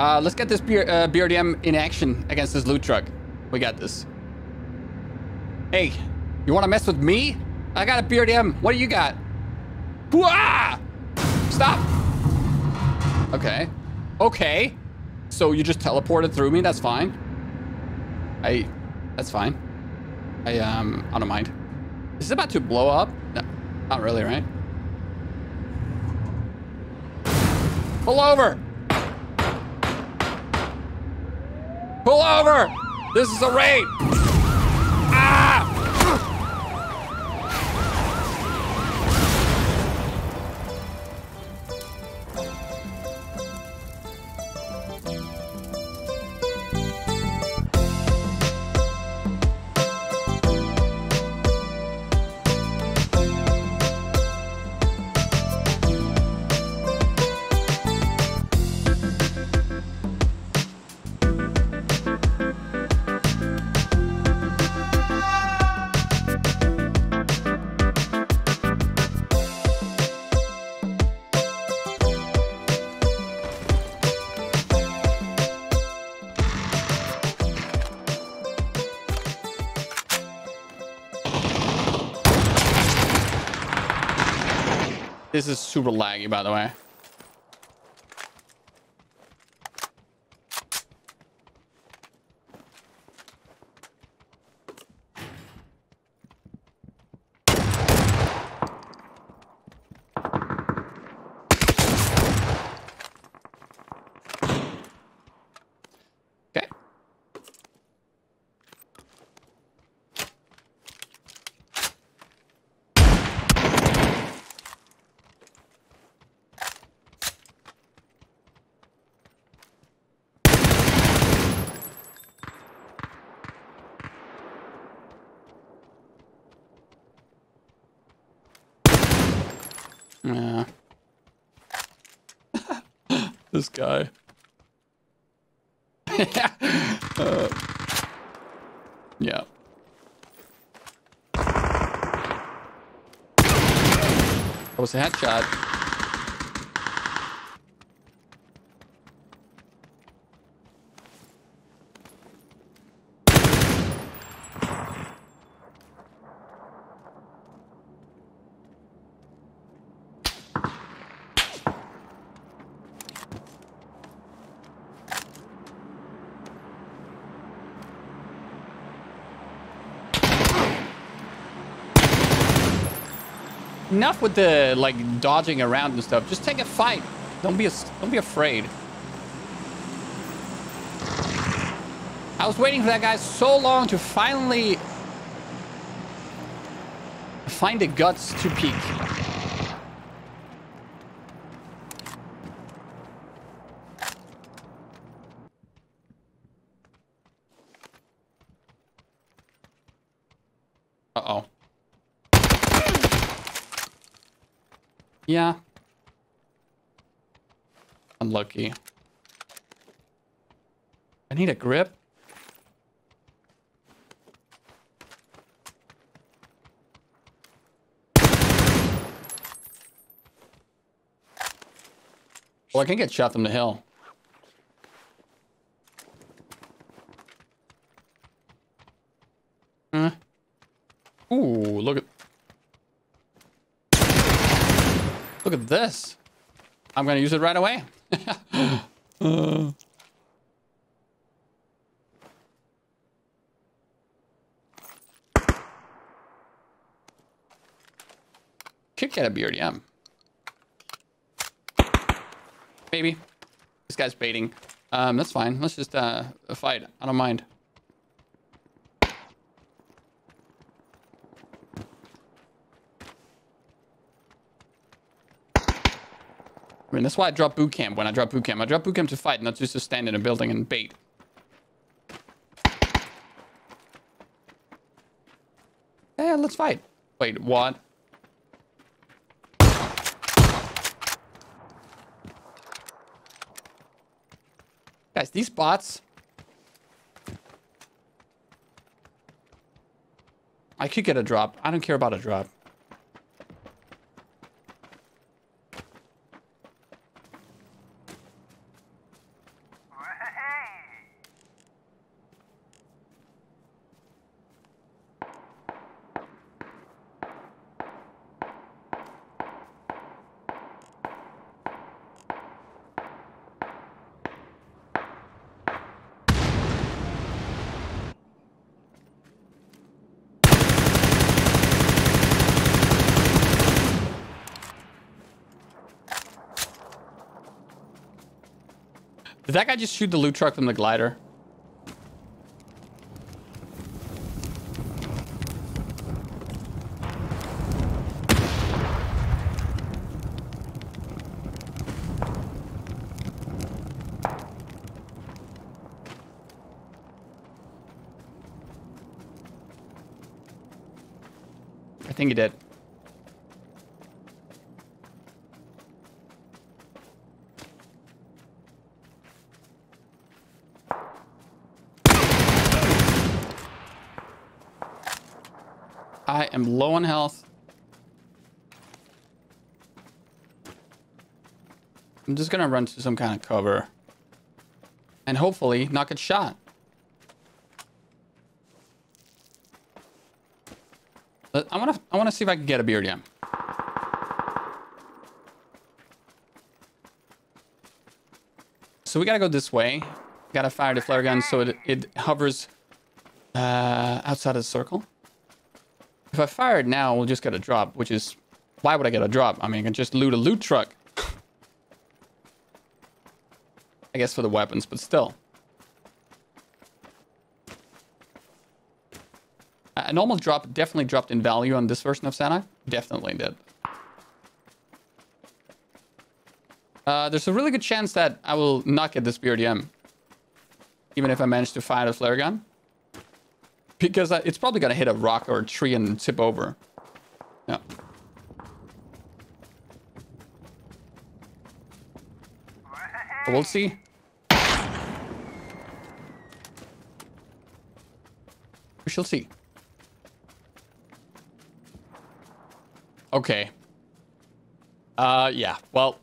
Uh, let's get this BR, uh, BRDM in action against this loot truck. We got this. Hey, you want to mess with me? I got a BRDM. What do you got? Hooah! Stop. Okay. Okay. So you just teleported through me. That's fine. I. That's fine. I um. I don't mind. Is it about to blow up? No, not really, right? Pull over. Pull over. This is a raid. This is super laggy, by the way. Yeah. this guy. Uh, yeah. That was a headshot. Enough with the like dodging around and stuff. Just take a fight. Don't be a, don't be afraid. I was waiting for that guy so long to finally find the guts to peek. Yeah. Unlucky. I need a grip. Well, I can get shot from the hill. Huh? Ooh, look at... Look at this. I'm going to use it right away. Uh. Could get a BRDM. Maybe. This guy's baiting. Um, that's fine. Let's just uh, fight. I don't mind. I mean, that's why I drop boot camp when I drop boot camp. I drop boot camp to fight, not just to stand in a building and bait. Yeah, let's fight. Wait, what? Guys, these bots... I could get a drop. I don't care about a drop. Did that guy just shoot the loot truck from the glider? I think he did. I am low on health. I'm just gonna run to some kind of cover. And hopefully not get shot. But I wanna I wanna see if I can get a BRDM. So we gotta go this way. Gotta fire the flare gun so it, it hovers uh, outside of the circle. If I fire it now, we'll just get a drop, which is... Why would I get a drop? I mean, I can just loot a loot truck. I guess for the weapons, but still. A normal drop definitely dropped in value on this version of Sanhok. Definitely did. Uh, there's a really good chance that I will not get this BRDM. Even if I manage to fire a flare gun. Because it's probably going to hit a rock or a tree and tip over. Yeah. But we'll see. We shall see. Okay. Uh, yeah. Well,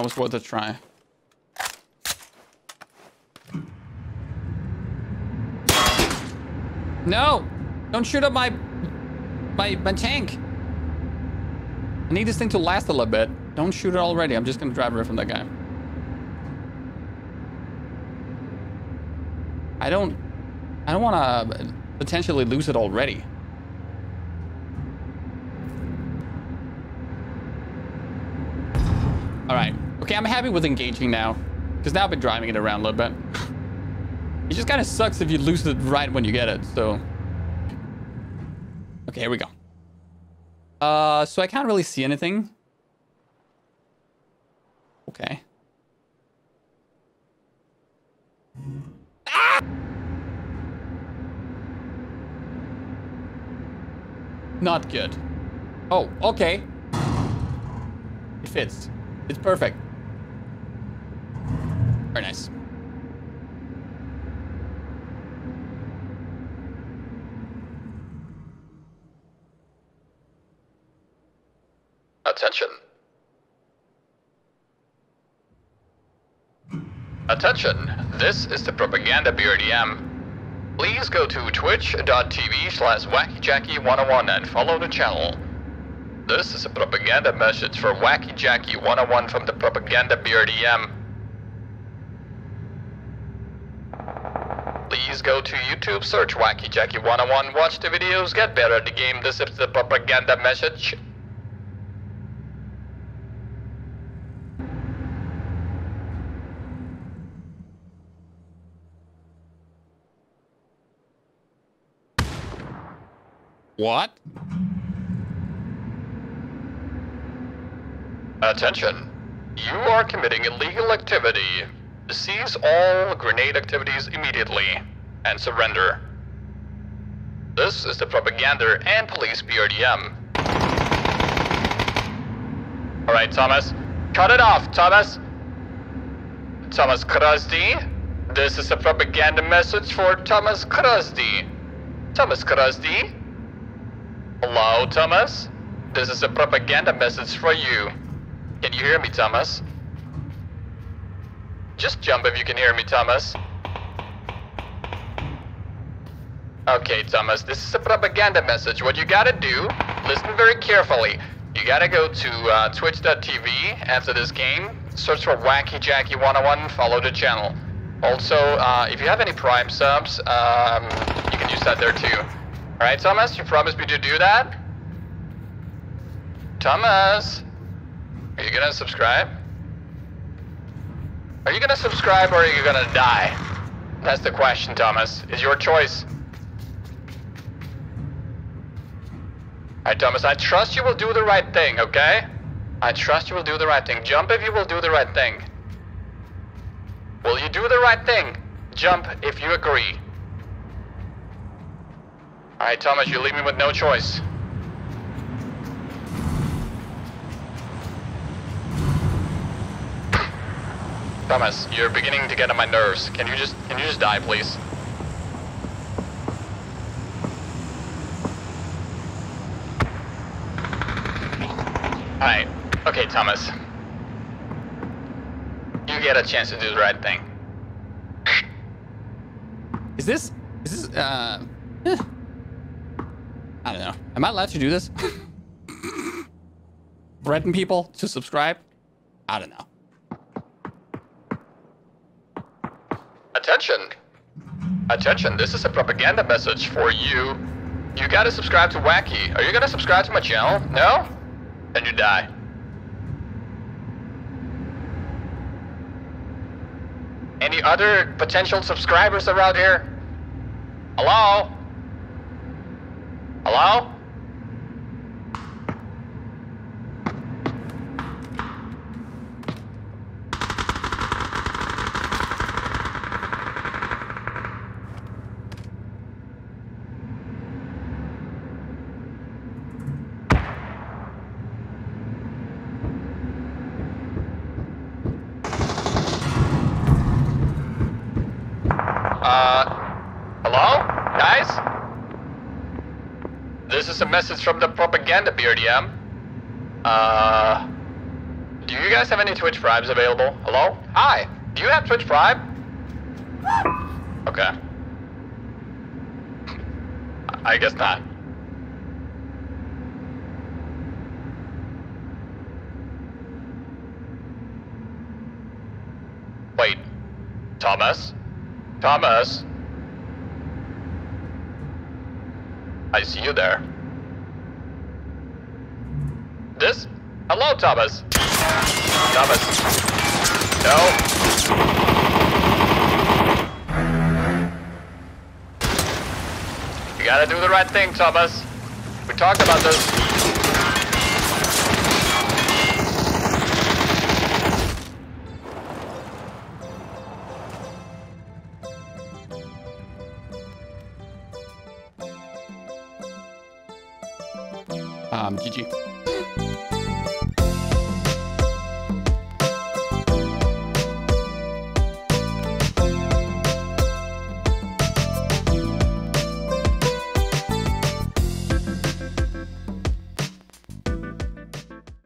That was worth a try. No! Don't shoot up my, my, my tank. I need this thing to last a little bit. Don't shoot it already. I'm just gonna drive away from that guy. I don't... I don't want to potentially lose it already. All right. Okay, I'm happy with engaging now. Because now I've been driving it around a little bit. it just kind of sucks if you lose it right when you get it, so... Okay, here we go. Uh, so I can't really see anything. Okay. Ah! Not good. Oh, okay. It fits. It's perfect. Very nice. Attention. Attention, this is the Propaganda BRDM. Please go to twitch.tv slash wackyjacky101 and follow the channel. This is a propaganda message for Wacky Jacky 101 from the Propaganda BRDM. Please go to YouTube, search Wacky Jacky 101, watch the videos, get better at the game. This is the propaganda message. What? Attention. You are committing illegal activity. Cease all grenade activities immediately and surrender. This is the Propaganda and Police BRDM. Alright, Thomas. Cut it off, Thomas! Thomas Krusty. This is a propaganda message for Thomas Krusty. Thomas Krusty. Hello, Thomas? This is a propaganda message for you. Can you hear me, Thomas? Just jump if you can hear me, Thomas. Okay, Thomas, this is a propaganda message. What you gotta do, listen very carefully. You gotta go to uh, twitch.tv after this game, search for Wacky Jacky 101, follow the channel. Also, uh, if you have any Prime subs, um, you can use that there too. Alright, Thomas, you promised me to do that? Thomas, are you gonna subscribe? Are you gonna subscribe or are you gonna die? That's the question, Thomas. It's your choice. Alright, Thomas, I trust you will do the right thing, okay? I trust you will do the right thing. Jump if you will do the right thing. Will you do the right thing? Jump if you agree. Alright, Thomas, you leave me with no choice. Thomas, you're beginning to get on my nerves. Can you just can you just die, please? Alright. Okay, Thomas. You get a chance to do the right thing. Is this is this uh eh. I don't know. Am I allowed to do this? Threaten people to subscribe? I don't know. Attention! Attention, this is a propaganda message for you. You gotta subscribe to Wacky. Are you gonna subscribe to my channel? No? Then you die. Any other potential subscribers around here? Hello? Hello? Uh, hello? Guys? This is a message from the propaganda BRDM. Uh, do you guys have any Twitch Primes available? Hello? Hi, do you have Twitch Prime? Okay. I guess not. Wait, Thomas? Thomas? I see you there. This? Hello, Thomas. Thomas. No. You gotta do the right thing, Thomas. We talked about this. 啊，吉吉。